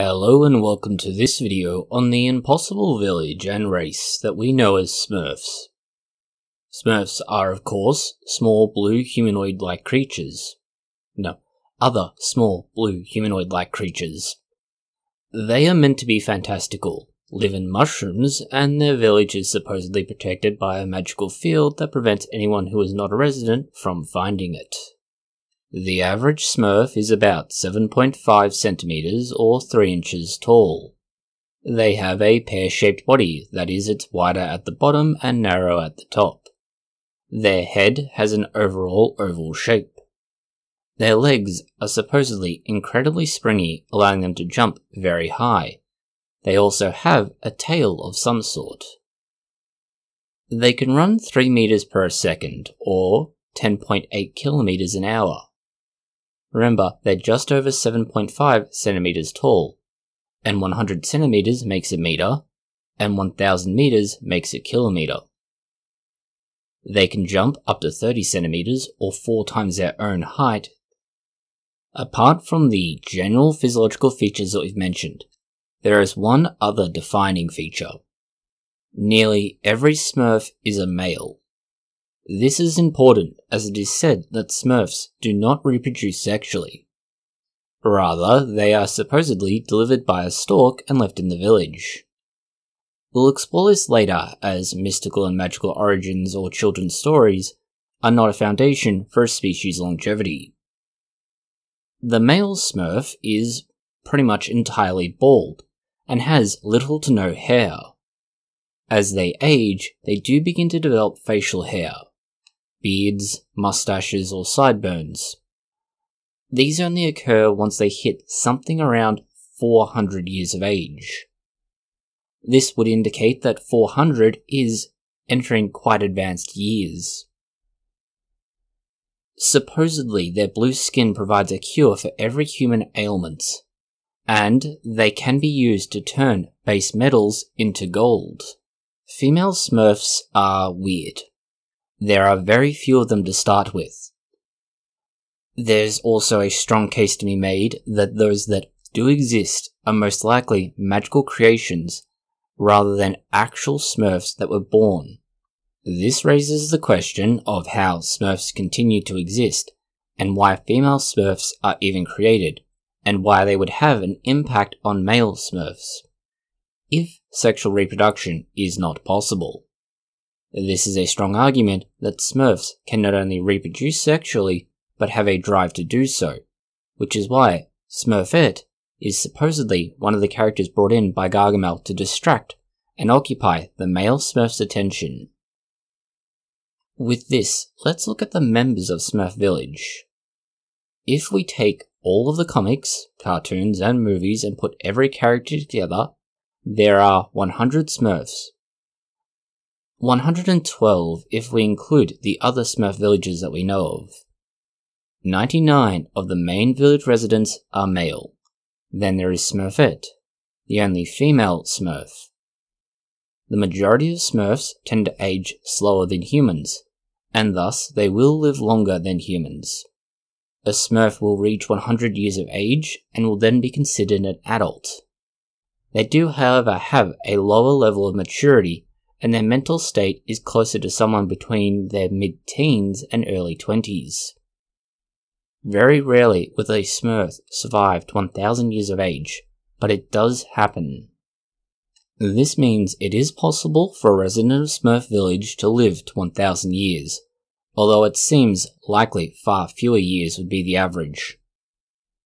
Hello and welcome to this video on the impossible village and race that we know as Smurfs. Smurfs are of course small blue humanoid-like creatures. No, other small blue humanoid-like creatures. They are meant to be fantastical, live in mushrooms, and their village is supposedly protected by a magical field that prevents anyone who is not a resident from finding it. The average Smurf is about 7.5 centimeters or 3 inches tall. They have a pear-shaped body, that is, it's wider at the bottom and narrow at the top. Their head has an overall oval shape. Their legs are supposedly incredibly springy, allowing them to jump very high. They also have a tail of some sort. They can run 3 meters per second, or 10.8 kilometers an hour. Remember, they're just over 7.5 centimeters tall, and 100 centimeters makes a meter, and 1000 meters makes a kilometer. They can jump up to 30 centimeters or 4 times their own height. Apart from the general physiological features that we've mentioned, there is one other defining feature. Nearly every Smurf is a male. This is important as it is said that Smurfs do not reproduce sexually. Rather, they are supposedly delivered by a stork and left in the village. We'll explore this later as mystical and magical origins or children's stories are not a foundation for a species' longevity. The male Smurf is pretty much entirely bald and has little to no hair. As they age, they do begin to develop facial hair, beards, mustaches, or sideburns. These only occur once they hit something around 400 years of age. This would indicate that 400 is entering quite advanced years. Supposedly, their blue skin provides a cure for every human ailment, and they can be used to turn base metals into gold. Female smurfs are weird. There are very few of them to start with. There's also a strong case to be made that those that do exist are most likely magical creations rather than actual smurfs that were born. This raises the question of how smurfs continue to exist and why female smurfs are even created and why they would have an impact on male smurfs if sexual reproduction is not possible. This is a strong argument that Smurfs can not only reproduce sexually, but have a drive to do so, which is why Smurfette is supposedly one of the characters brought in by Gargamel to distract and occupy the male Smurf's attention. With this, let's look at the members of Smurf Village. If we take all of the comics, cartoons, and movies and put every character together, there are 100 Smurfs, 112 if we include the other Smurf villages that we know of. 99 of the main village residents are male. Then there is Smurfette, the only female Smurf. The majority of Smurfs tend to age slower than humans, and thus they will live longer than humans. A Smurf will reach 100 years of age and will then be considered an adult. They do, however, have a lower level of maturity and their mental state is closer to someone between their mid teens and early 20s. Very rarely will a Smurf survive to 1000 years of age, but it does happen. This means it is possible for a resident of Smurf Village to live to 1000 years, although it seems likely far fewer years would be the average.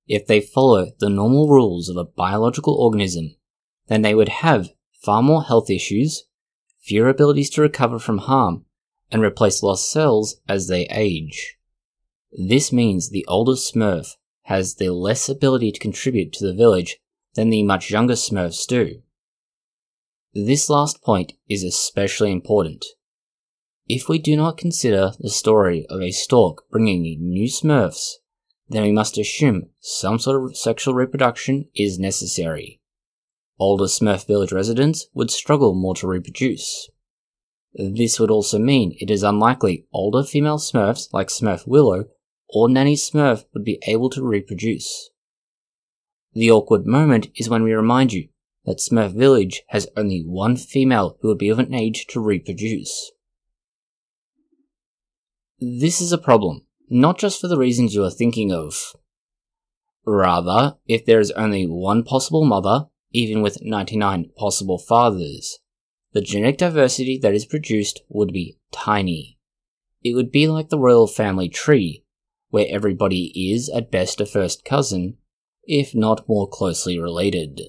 If they follow the normal rules of a biological organism, then they would have far more health issues, fewer abilities to recover from harm, and replace lost cells as they age. This means the older Smurf has the less ability to contribute to the village than the much younger Smurfs do. This last point is especially important. If we do not consider the story of a stork bringing new Smurfs, then we must assume some sort of sexual reproduction is necessary older Smurf village residents would struggle more to reproduce. This would also mean it is unlikely older female Smurfs like Smurf Willow or Nanny Smurf would be able to reproduce. The awkward moment is when we remind you that Smurf Village has only one female who would be of an age to reproduce. This is a problem, not just for the reasons you are thinking of. Rather, if there is only one possible mother, even with 99 possible fathers, the genetic diversity that is produced would be tiny. It would be like the royal family tree, where everybody is at best a first cousin, if not more closely related.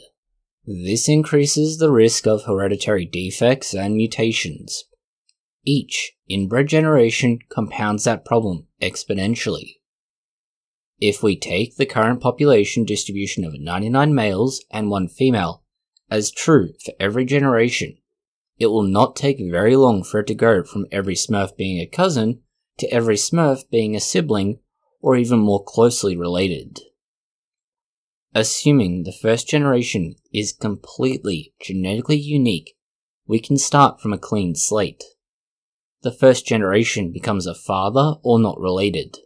This increases the risk of hereditary defects and mutations. Each inbred generation compounds that problem exponentially. If we take the current population distribution of 99 males and 1 female as true for every generation, it will not take very long for it to go from every smurf being a cousin to every smurf being a sibling or even more closely related. Assuming the first generation is completely genetically unique, we can start from a clean slate. The first generation becomes a father or not related.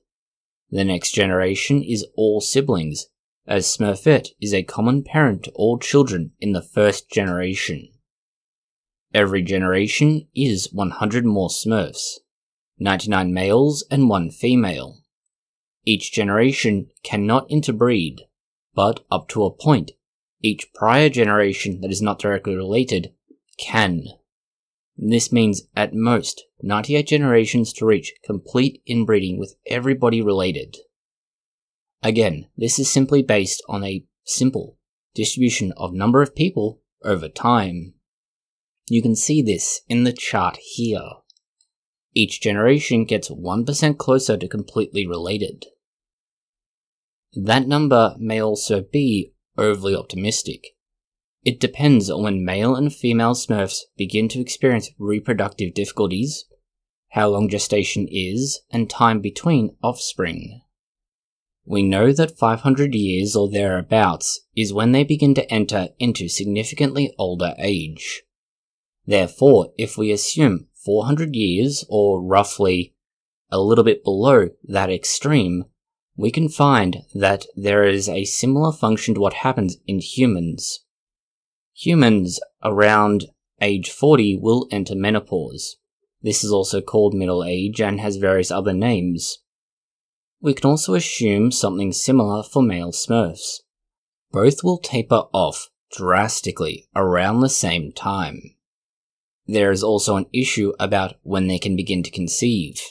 The next generation is all siblings, as Smurfette is a common parent to all children in the first generation. Every generation is 100 more Smurfs, 99 males and 1 female. Each generation cannot interbreed, but up to a point, each prior generation that is not directly related can. This means at most 98 generations to reach complete inbreeding with everybody related. Again, this is simply based on a simple distribution of number of people over time. You can see this in the chart here. Each generation gets 1% closer to completely related. That number may also be overly optimistic. It depends on when male and female smurfs begin to experience reproductive difficulties, how long gestation is, and time between offspring. We know that 500 years or thereabouts is when they begin to enter into significantly older age. Therefore, if we assume 400 years, or roughly a little bit below that extreme, we can find that there is a similar function to what happens in humans. Humans around age 40 will enter menopause. This is also called middle age and has various other names. We can also assume something similar for male smurfs. Both will taper off drastically around the same time. There is also an issue about when they can begin to conceive.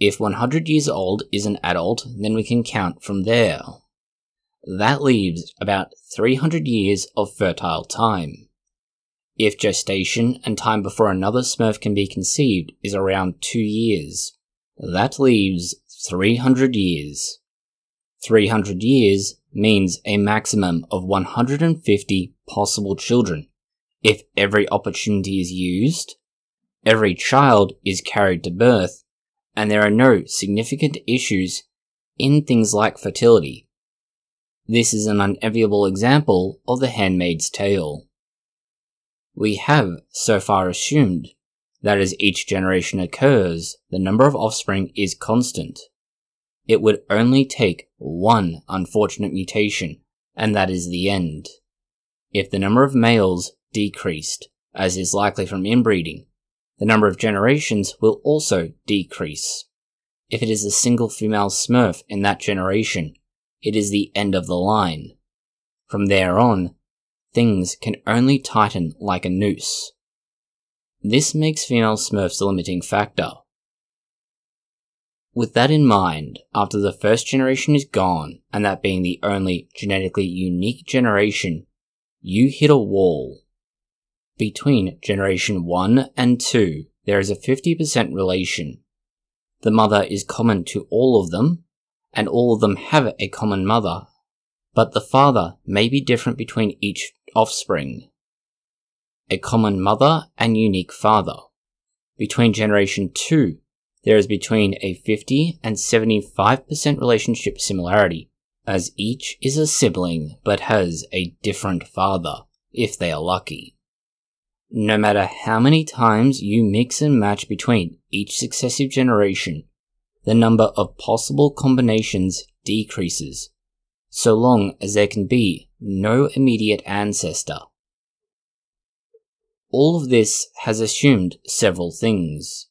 If 100 years old is an adult, then we can count from there. That leaves about 300 years of fertile time. If gestation and time before another smurf can be conceived is around 2 years, that leaves 300 years. 300 years means a maximum of 150 possible children. If every opportunity is used, every child is carried to birth, and there are no significant issues in things like fertility. This is an unenviable example of the handmaid's tale. We have so far assumed that as each generation occurs, the number of offspring is constant. It would only take one unfortunate mutation, and that is the end. If the number of males decreased, as is likely from inbreeding, the number of generations will also decrease. If it is a single female smurf in that generation, it is the end of the line. From there on, things can only tighten like a noose. This makes female smurfs a limiting factor. With that in mind, after the first generation is gone, and that being the only genetically unique generation, you hit a wall. Between generation 1 and 2, there is a 50% relation. The mother is common to all of them, and all of them have a common mother, but the father may be different between each offspring. A common mother and unique father. Between generation 2, there is between a 50 and 75% relationship similarity, as each is a sibling but has a different father, if they are lucky. No matter how many times you mix and match between each successive generation, the number of possible combinations decreases, so long as there can be no immediate ancestor. All of this has assumed several things.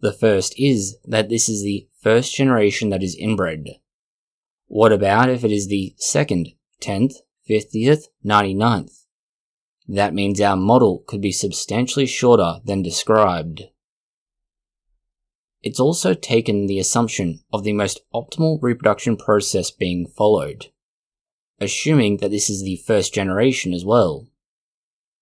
The first is that this is the first generation that is inbred. What about if it is the second, 10th, 50th, 99th? That means our model could be substantially shorter than described. It's also taken the assumption of the most optimal reproduction process being followed, assuming that this is the first generation as well.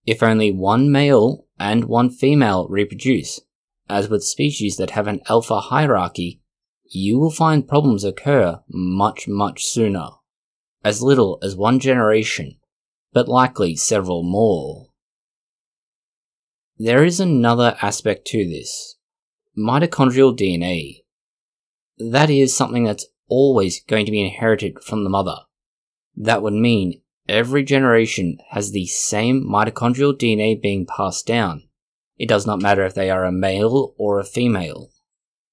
If only one male and one female reproduce, as with species that have an alpha hierarchy, you will find problems occur much, much sooner. As little as one generation, but likely several more. There is another aspect to this mitochondrial DNA. That is something that's always going to be inherited from the mother. That would mean every generation has the same mitochondrial DNA being passed down. It does not matter if they are a male or a female.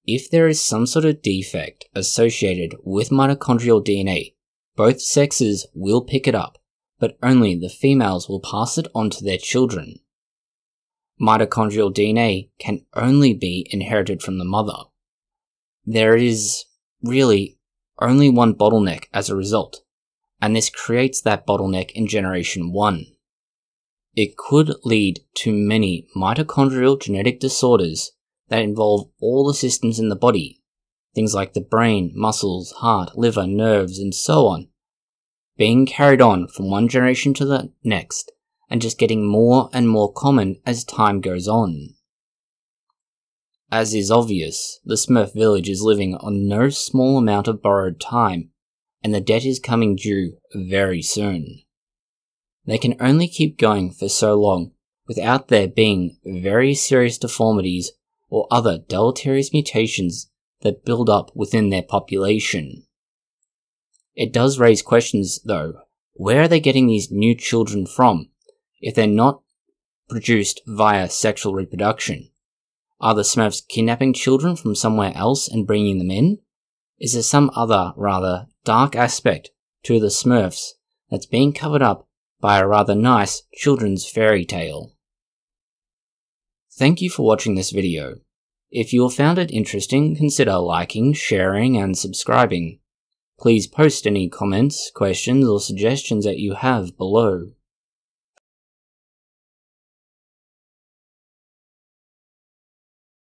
If there is some sort of defect associated with mitochondrial DNA, both sexes will pick it up, but only the females will pass it on to their children mitochondrial DNA can only be inherited from the mother. There is really only one bottleneck as a result, and this creates that bottleneck in generation 1. It could lead to many mitochondrial genetic disorders that involve all the systems in the body, things like the brain, muscles, heart, liver, nerves, and so on, being carried on from one generation to the next and just getting more and more common as time goes on. As is obvious, the Smurf village is living on no small amount of borrowed time, and the debt is coming due very soon. They can only keep going for so long without there being very serious deformities or other deleterious mutations that build up within their population. It does raise questions, though. Where are they getting these new children from? If they're not produced via sexual reproduction? Are the Smurfs kidnapping children from somewhere else and bringing them in? Is there some other, rather dark aspect to the Smurfs that's being covered up by a rather nice children's fairy tale? Thank you for watching this video. If you found it interesting, consider liking, sharing, and subscribing. Please post any comments, questions, or suggestions that you have below.